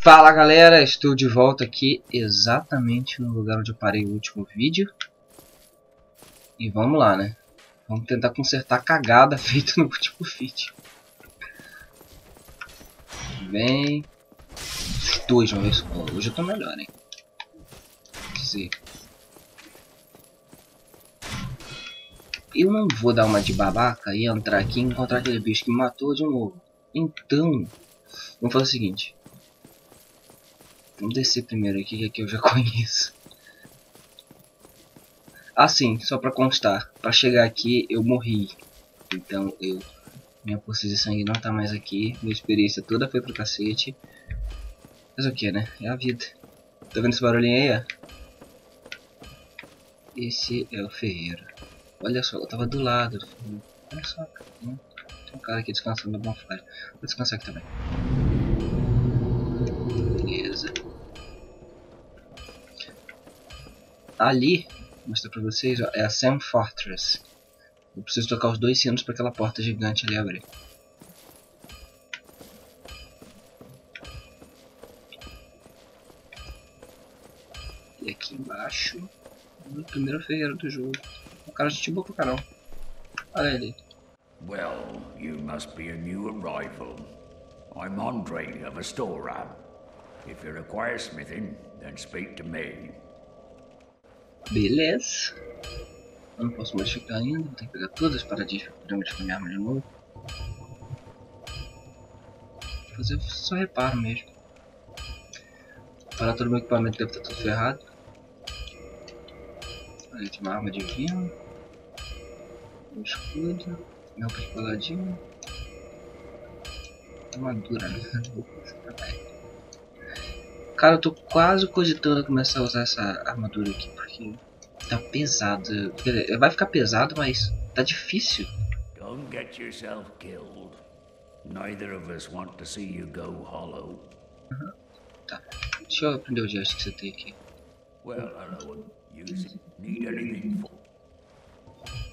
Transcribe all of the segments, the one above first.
Fala galera, estou de volta aqui exatamente no lugar onde eu parei o último vídeo. E vamos lá né, vamos tentar consertar a cagada feita no último vídeo. Bem, os dois vamos ver se hoje eu tô melhor hein? Sim. Eu não vou dar uma de babaca e entrar aqui e encontrar aquele bicho que me matou de novo. Então, vamos fazer o seguinte Vamos descer primeiro aqui, que aqui eu já conheço. Assim, só pra constar, pra chegar aqui eu morri. Então eu... Minha poça de sangue não tá mais aqui, minha experiência toda foi pro cacete. Mas o que, né? É a vida. Tá vendo esse barulhinho aí, ó? Esse é o ferreiro. Olha só, eu tava do lado. Olha só, tem um cara aqui descansando na bonfire. Vou descansar aqui também. Ali, vou mostrar pra vocês, ó, é a Sam Fortress. Eu preciso tocar os dois sinos para aquela porta gigante ali abrir. E aqui embaixo, o primeiro ferreiro do jogo. O cara de boa pro caramba. Olha ele. Well, you must be a new arrival. I'm Andre of Astora. If you require smithing, then speak to me. Beleza. Eu não posso modificar ainda, vou ter que pegar todas as paradinhas para modificar minha arma de novo. Vou fazer só reparo mesmo. Para todo o meu equipamento deve estar tudo ferrado. Ali tem uma arma divina. Um escudo. Meu de paladino. Armadura, né? Cara, eu tô quase cogitando começar a usar essa armadura aqui, porque tá pesado. Vai ficar pesado, mas tá difícil. Don't get yourself killed. Neither of us want to see you go hollow. Uhum. Tá. Deixa eu aprender o gesto que você tem aqui. Well, hello. Use Need anything for?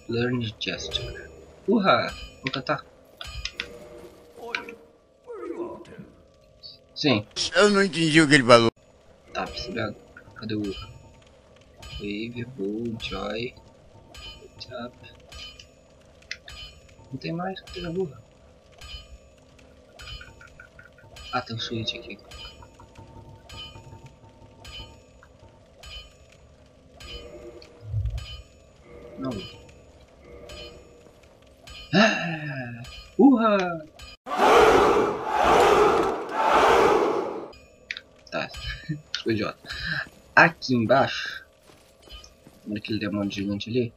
Learn gesture. Urra! Vou tentar. Sim. Eu não entendi o que ele falou. Tá, percebendo? Cadê o Wave, Bull, Joy, Tap? Não tem mais, não tem a burra. Ah, tem um switch aqui. Não. Ah! Urra! Sou idiota. Aqui embaixo. Naquele demônio gigante ali.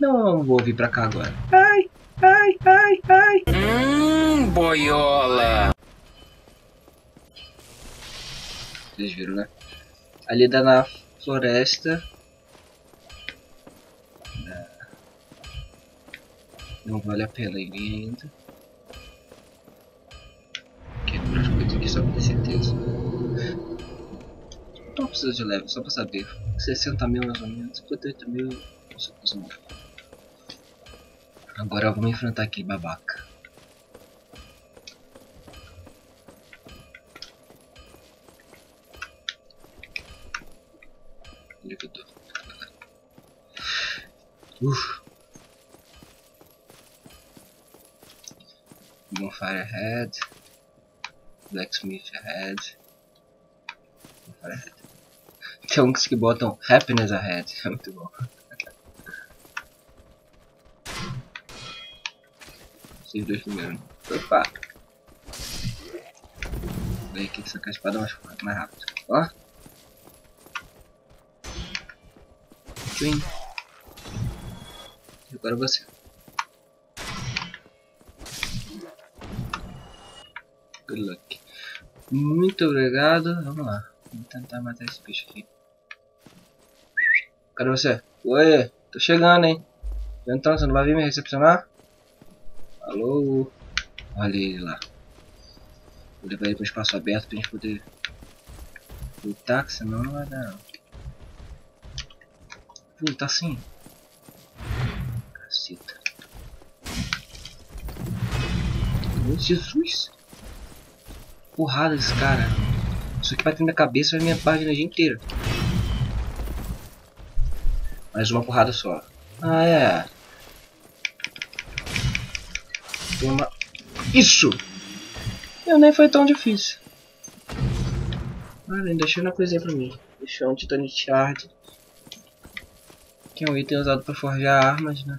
Não vou vir pra cá agora. Ai, ai, ai, ai. Hum, boiola. Vocês viram, né? Ali dá na floresta. Não vale a pena ir ainda. Precisa de level, só pra saber. 60 mil mais ou menos, 58 mil. Agora vamos enfrentar aquele babaca. Onde é? Uf. Bonfire ahead. Blacksmith ahead. Bonfire ahead. Tem uns que botam happiness ahead. É muito bom. Esses dois primeiro. Opa! Vem aqui sacar a espada mais, mais rápido. Ó! Twin. E agora você. Good luck. Muito obrigado. Vamos lá. Vamos tentar matar esse bicho aqui. Cadê você? Oi, tô chegando, hein? Então, você não vai vir me recepcionar? Alô? Olha ele lá. Vou levar ele para o espaço aberto pra gente poder lutar, que senão não vai dar não. Pô, tá assim. Caceta. Meu Jesus! Porrada desse cara. Isso aqui bater na cabeça vai minha página inteira. Mais uma porrada só. Ah, é. Toma. Isso! Eu nem foi tão difícil. Ah, deixou uma coisinha pra mim. Deixou um Titanic Shard. Que é um item usado pra forjar armas, né?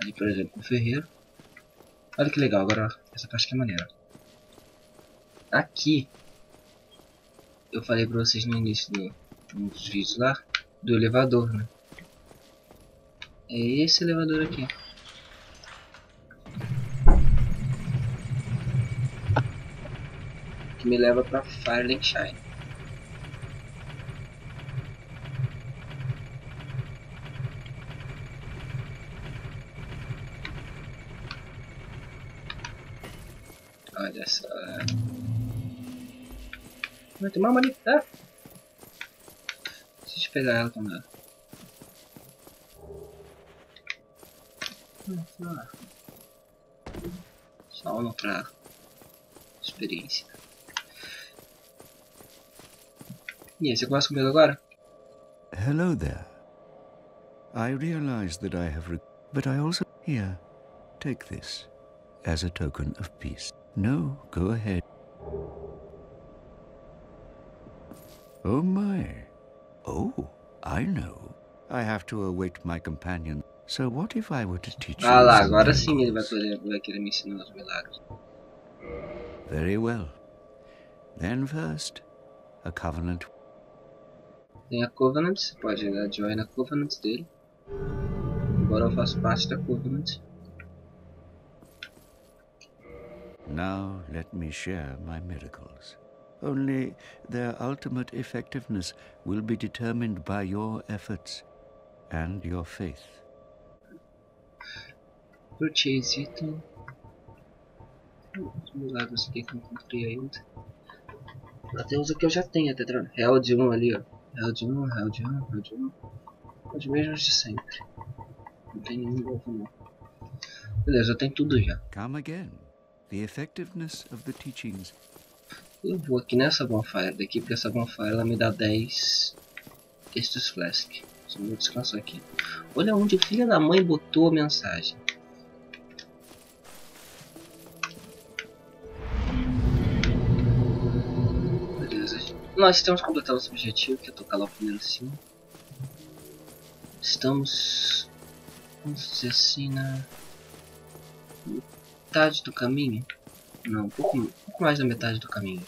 Ali, por exemplo, o ferreiro. Olha que legal, agora essa parte que é maneira. Aqui, eu falei pra vocês no início do, dos vídeos lá, do elevador, né? É esse elevador aqui. Que me leva pra Firelink Shine. Olha só. Vai tomar uma ali. Ah. Deixa eu pegar ela com ela. Só pra experiência. E aí, você começa comigo agora? Hello there. I realize that I have, but I also here. Take this as a token of peace. No, go ahead. Oh my. Oh, I know. I have to await my companion. So what if I were to teach Ah you lá, agora sim ele vai querer, vai querer me ensinar os milagres. Very well. Then first, a covenant Tem a Covenant, você pode join na Covenant dele. Agora eu faço parte da Covenant. Now let me share my miracles. Only their ultimate effectiveness will be determined by your efforts and your faith. Purchase item. Os milagres aqui que eu não comprei ainda. Até os que eu já tenho, até? Real de 1 ali, ó. Real de 1, real de 1, real de 1. Os mesmos de sempre. Não tem nenhum novo não. Beleza, eu tenho tudo já. Come again. The effectiveness of the teachings Eu vou aqui nessa bonfire daqui, porque essa bonfire ela me dá 10 Estus Flask. Só vou descansar aqui. Olha onde o filho da mãe botou a mensagem. Nós estamos completando esse objetivo, que é tocar lá o primeiro cima. Estamos, vamos dizer assim, na metade do caminho. Não, um pouco, um pouco mais da metade do caminho.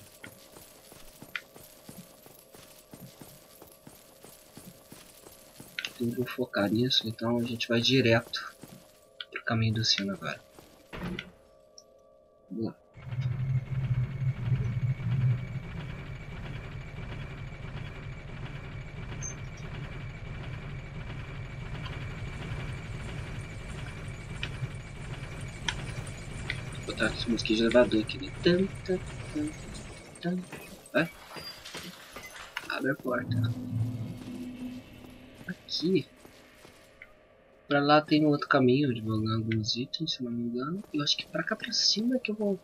Eu vou focar nisso, então a gente vai direto pro caminho do sino agora. Vou botar essa música de elevador aqui, né? Tan, tan, tan. Vai. Abre a porta. Aqui. Pra lá tem um outro caminho de pegar alguns itens, se não me engano. Eu acho que pra cá pra cima é que eu vou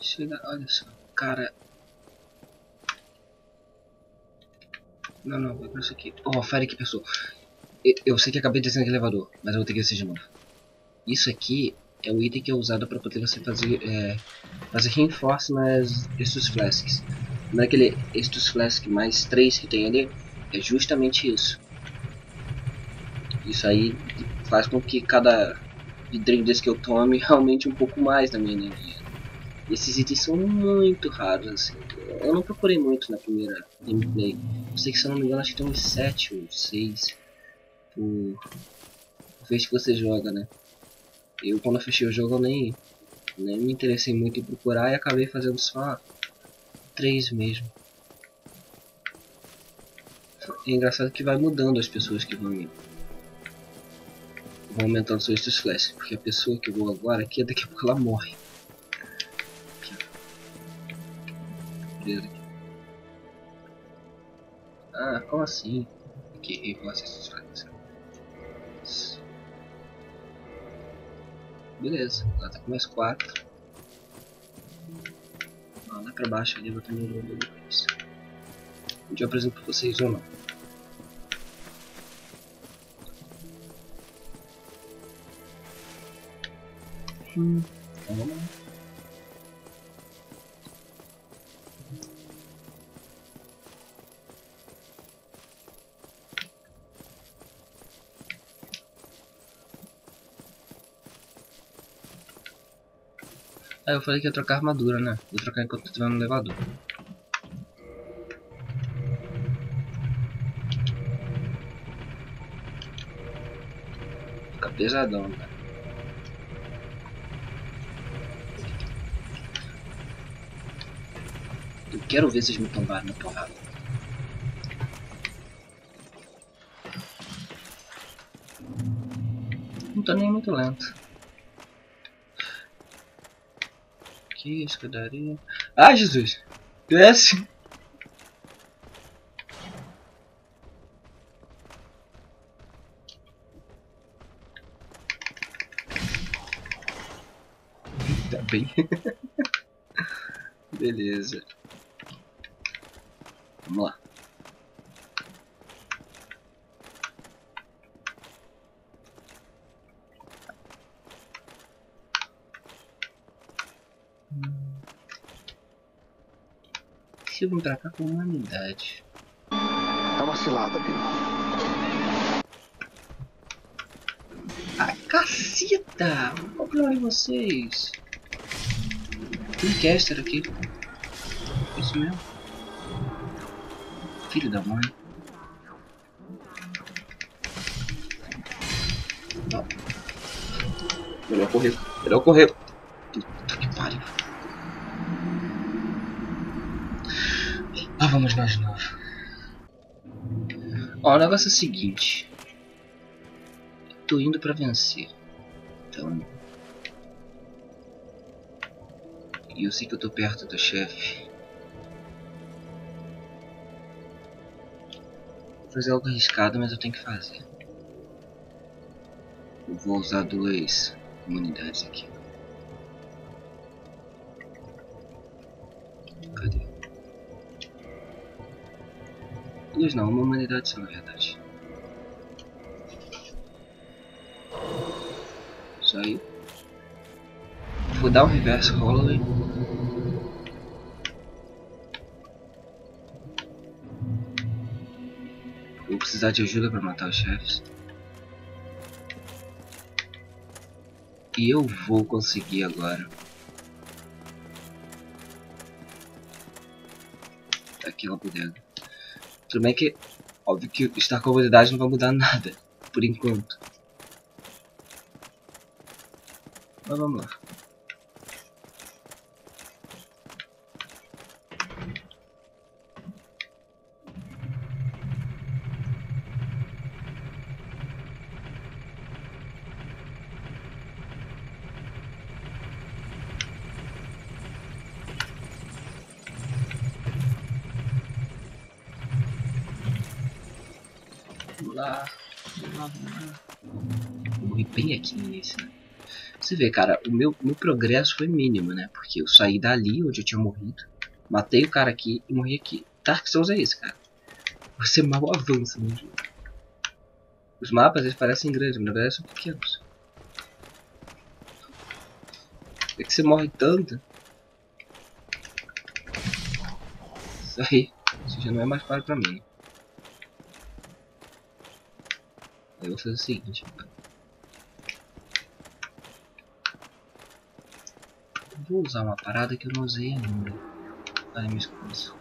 chegar. Olha só, cara. Não, não, vai pra isso aqui. Oh, fire aqui, pessoal. Eu, eu sei que acabei de descer naquele elevador, mas eu vou ter que descer de novo. Isso aqui é o item que é usado para poder você fazer é, fazer reinforce nas estes flasks. Naquele estes flask mais 3 que tem ali, é justamente isso. Isso aí faz com que cada vidrinho desse que eu tome aumente um pouco mais na minha energia. Esses itens são muito raros, assim. Eu não procurei muito na primeira gameplay. Eu sei que se eu não me engano acho que tem uns 7 ou 6 por vez que você joga, né? Eu quando eu fechei o jogo eu nem, nem me interessei muito em procurar e acabei fazendo só 3 mesmo. É engraçado que vai mudando as pessoas que vão indo. Vão aumentando seus flash, porque a pessoa que voa agora aqui, daqui a pouco ela morre. Aqui. Ah, como assim? Aqui, reforça esses Beleza, ela tá com mais 4. Ó, lá pra baixo ali eu vou ter meu nome depois. Dia eu apresento pra vocês ou não. Hum, então vamos lá. Ah, eu falei que ia trocar armadura, né? Vou trocar enquanto estiver no elevador. Fica pesadão, cara. Eu quero ver vocês me tombarem na porrada. Não tô nem muito lento. Aqui, escadaria. Ah, Jesus! Desce! Tá bem. Beleza. Vamos lá. Eu vim pra cá com humanidade. É uma cilada, Bill. Ah, caceta! Qual o problema de vocês? Tem caster aqui. Isso mesmo. Filho da mãe. Melhor correr. Melhor correr. Vamos nós novo. Ó, o negócio é o seguinte. Tô indo pra vencer. Então. E eu sei que eu tô perto do chefe. Vou fazer algo arriscado, mas eu tenho que fazer. Eu vou usar duas comunidades aqui. Duas não, uma humanidade só na verdade. Isso aí. Vou dar um reverse Holloway. Vou precisar de ajuda para matar os chefes. E eu vou conseguir agora. Aquela bodega. Tudo bem que, óbvio que estar com a habilidade não vai mudar nada, por enquanto. Mas vamos lá. Vou morrer bem aqui nesse? Você vê, cara, o meu, meu progresso foi mínimo, né? Porque eu saí dali onde eu tinha morrido, matei o cara aqui e morri aqui. Dark Souls é esse, cara. Você mal avança no jogo. Os mapas eles parecem grandes, mas na verdade são pequenos. É que você morre tanto. Isso aí. Isso já não é mais claro pra mim. Eu vou fazer o seguinte. Vou usar uma parada que eu não usei ainda. Ai, me escusa.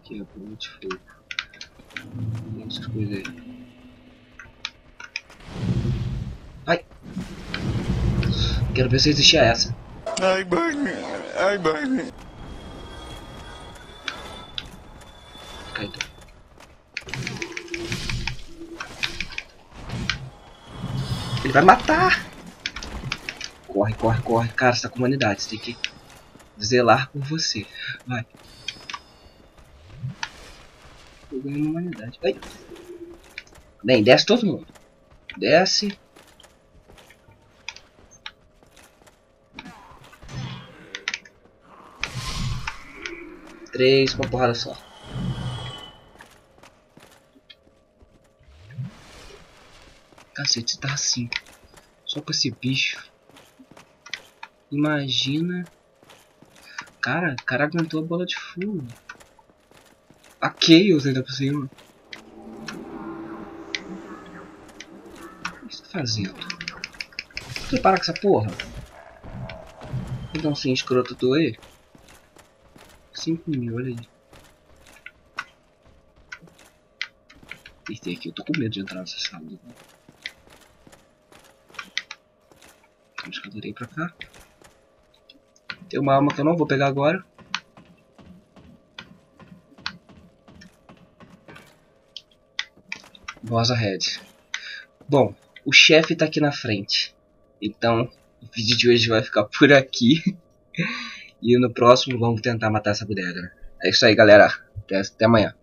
Aqui é o de fogo. Essas coisas aí. Ai! Quero ver se existia essa. Ai, Barney. Ai, Barney. Ele vai matar! Corre, corre, corre. Cara, você tá com. Você tem que zelar por você. Vai. Eu ganhei humanidade. Ai. Bem, desce todo mundo. Desce. Três, uma porrada só. Cacete, tá assim. Só com esse bicho. Imagina. Cara, o cara aguentou a bola de fogo. A Chaos ainda por cima. O que você tá fazendo? Você para com essa porra? Então sim, escroto tu aí. 5 mil, olha aí. Apertei aqui, eu tô com medo de entrar nessa sala. Escadorei pra cá. Tem uma arma que eu não vou pegar agora. Boss ahead. Bom, o chefe tá aqui na frente. Então, o vídeo de hoje vai ficar por aqui. e no próximo vamos tentar matar essa bodega. É isso aí, galera. Até, até amanhã.